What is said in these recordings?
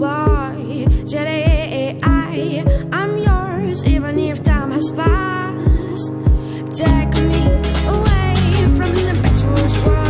boy Jedi, I'm yours even if time has passed. Take me away from this impetuous world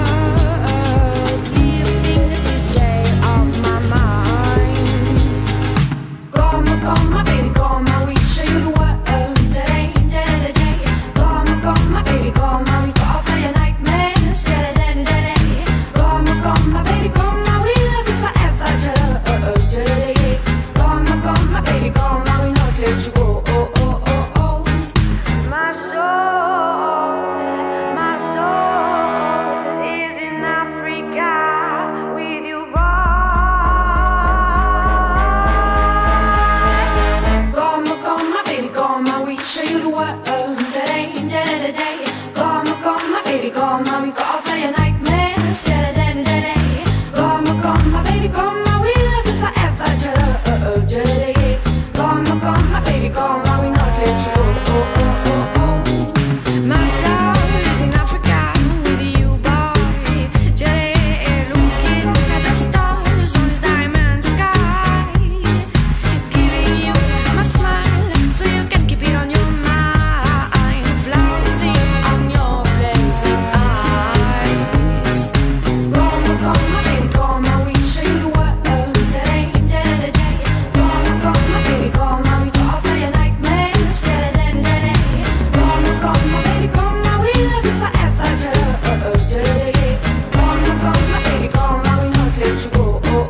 oh. oh, oh.